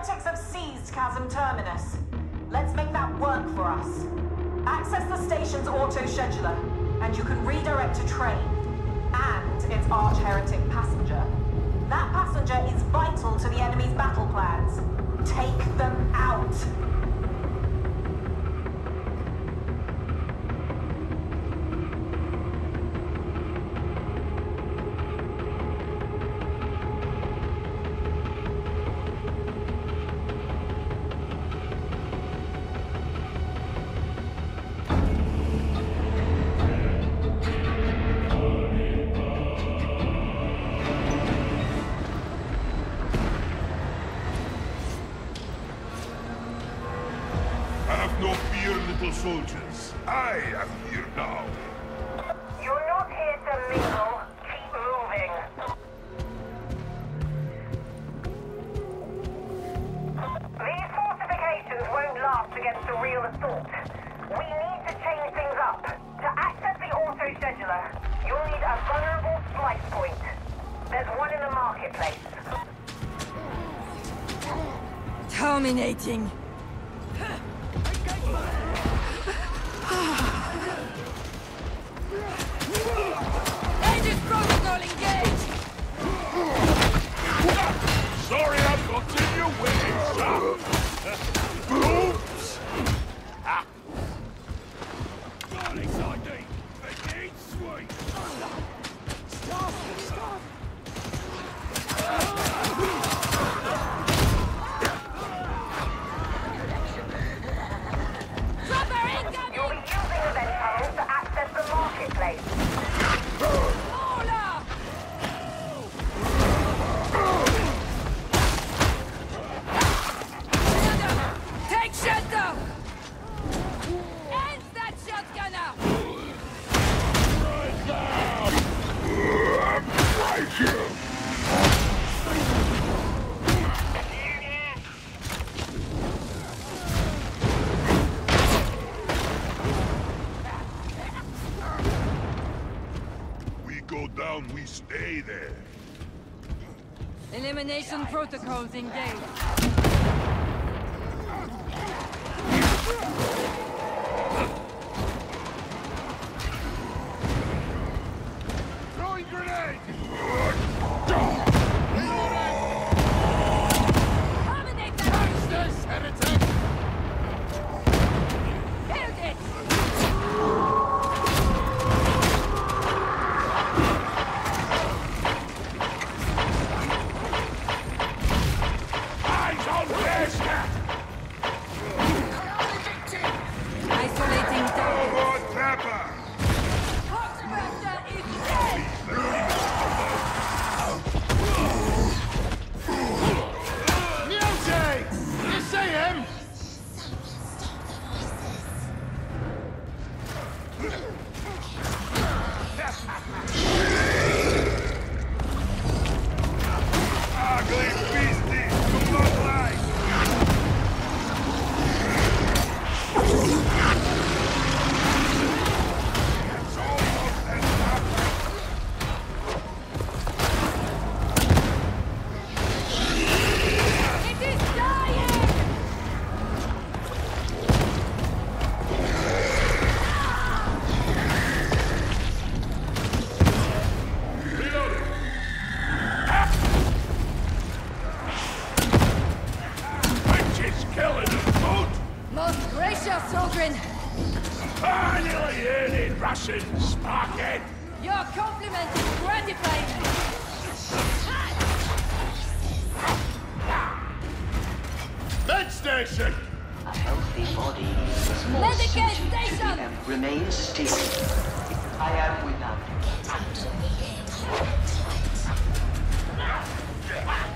heretics have seized Chasm Terminus. Let's make that work for us. Access the station's auto-scheduler, and you can redirect a train. And its arch-heretic passenger. That passenger is vital to the enemy's battle plans. Take them out. Soldiers. I am here now. Sorry in your sir. Protocols engaged. Gracious sovereign, Finally in Russian, Sparkhead! your compliment is gratifying. Med station! A healthy body is more Medicate suited to station! the em- Remain still. I am without. Barrel's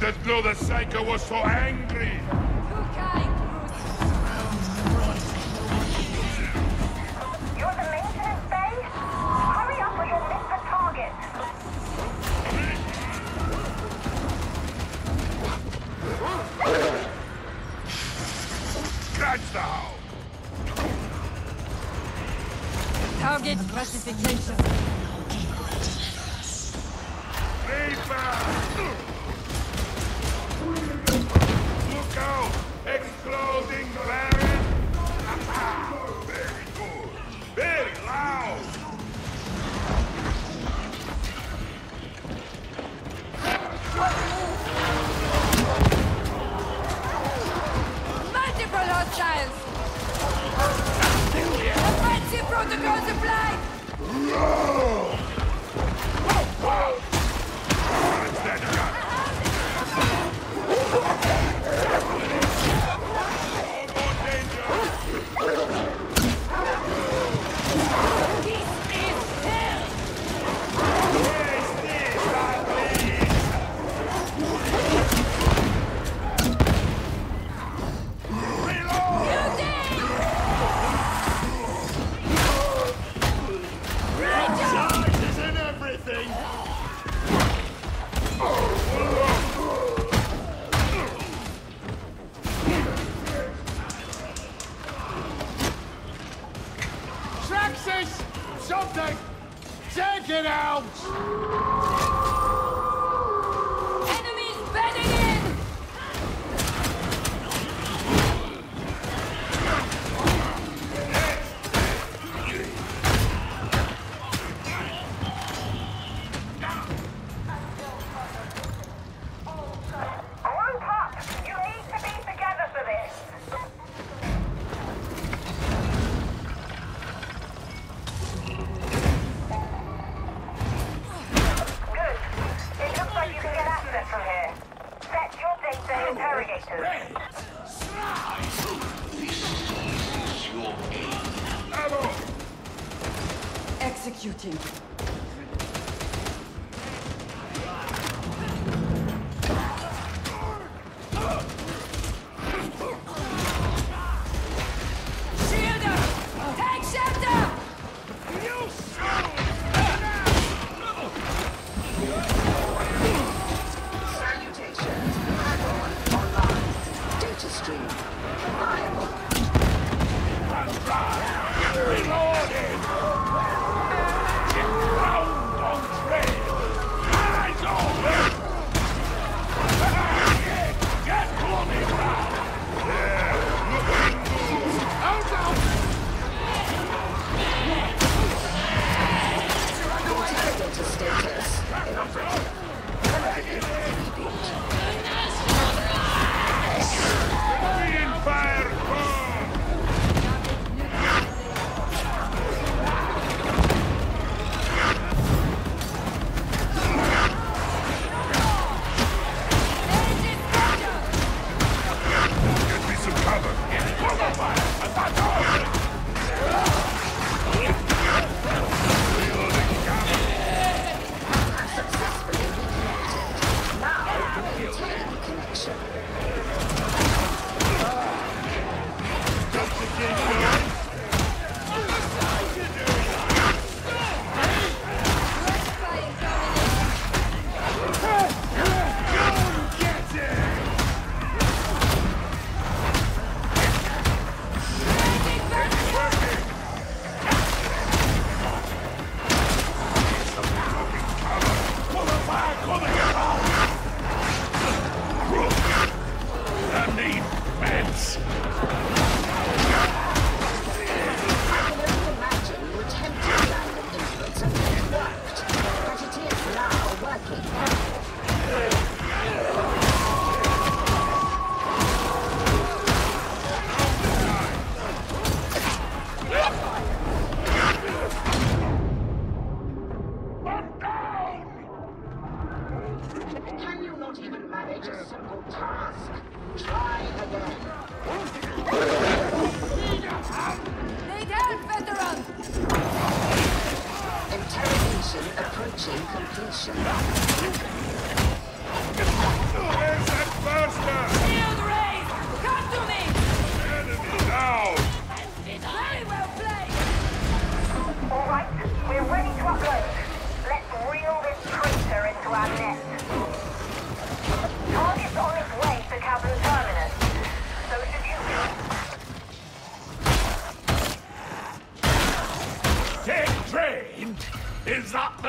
didn't know the Psycho was so angry! You're the maintenance bay? Hurry up or you'll miss the target! Catch! Target classification.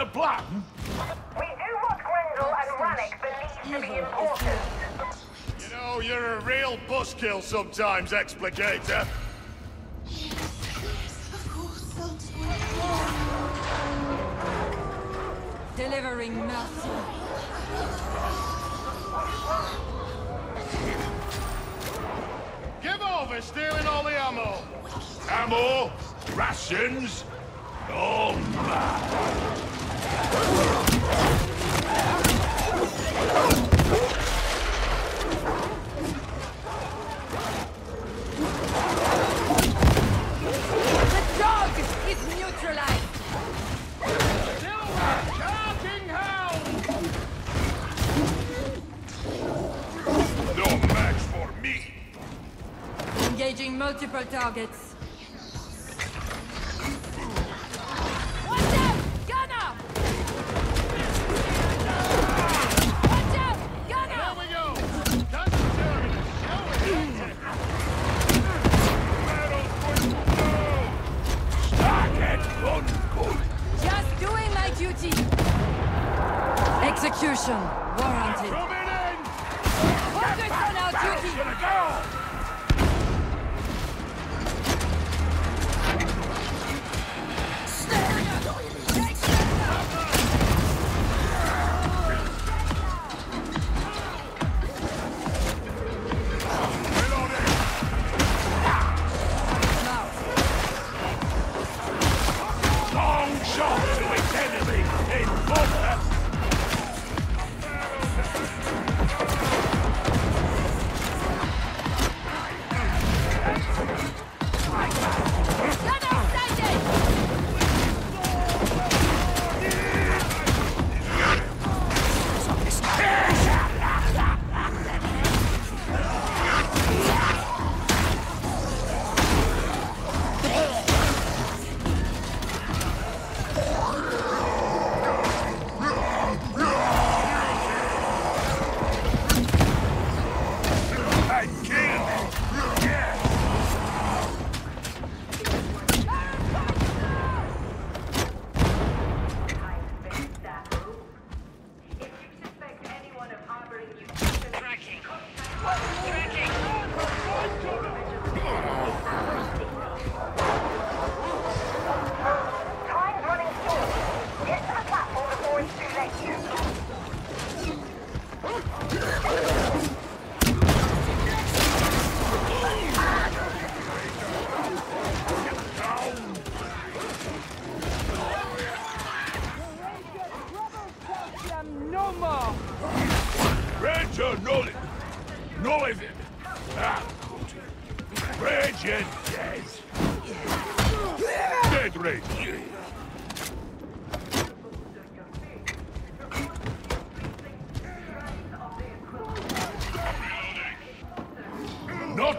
plan? Grendyl and Rannick believe to be important. You know, you're a real buzzkill sometimes, Explicator. Delivering nothing. Give over stealing all the ammo! Ammo? Rations? Oh, all mad! Just doing my duty. Execution warranted. Focus on our duty.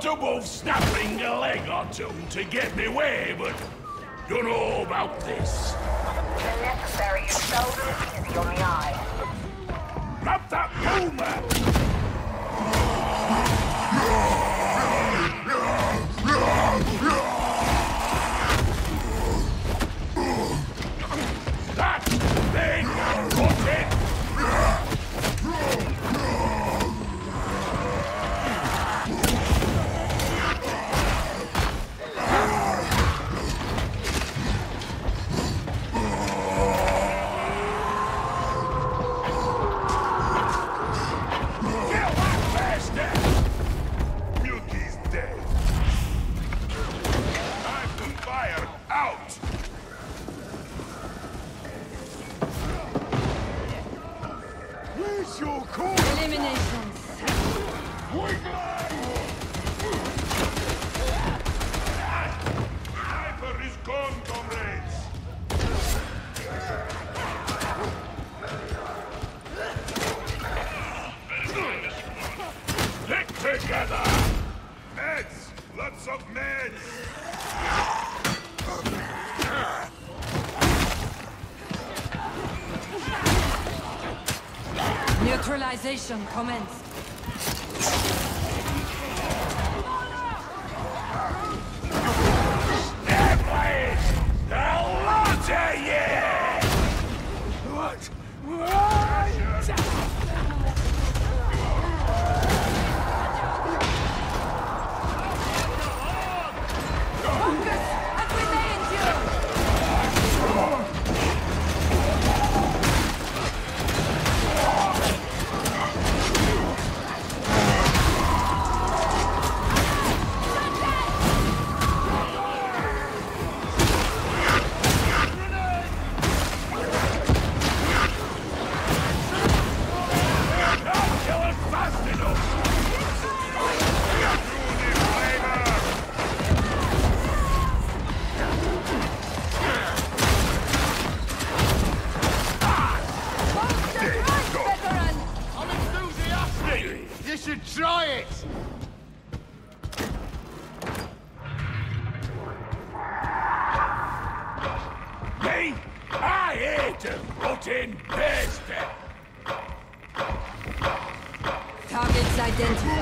Not above snapping a leg or two to get me way, but don't know about this. The necessary is seldom easy on the eye. Grab that boomer! Neutralization commenced. Fucking best! Target's identified.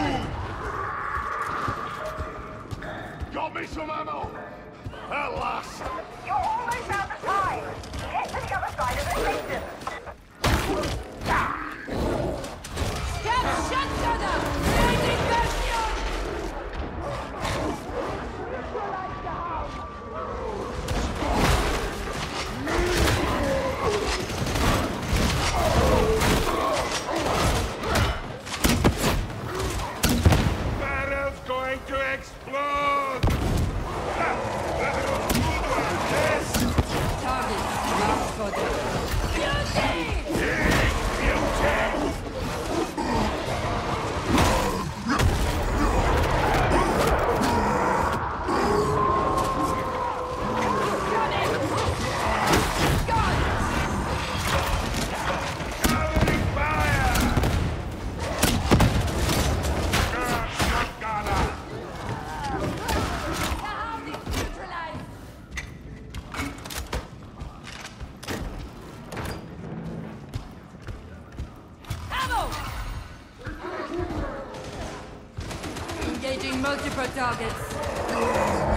multiple targets.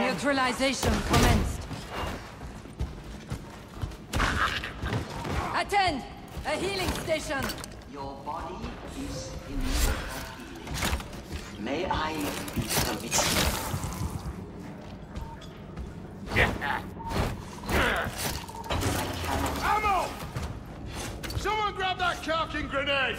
Neutralization commenced. Attend! A healing station! Your body is in need of healing. May I be permitted? I. Ammo! Someone grab that calking grenade!